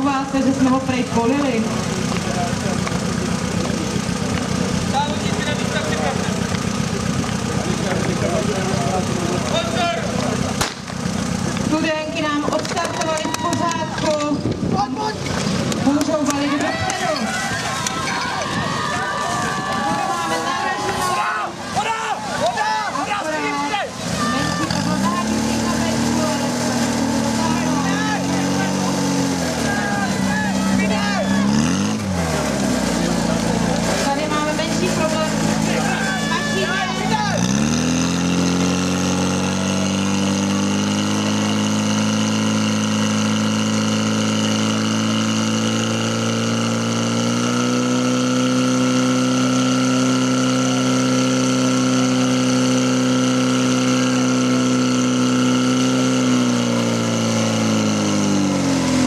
omlouváte, že jsme ho prej polili.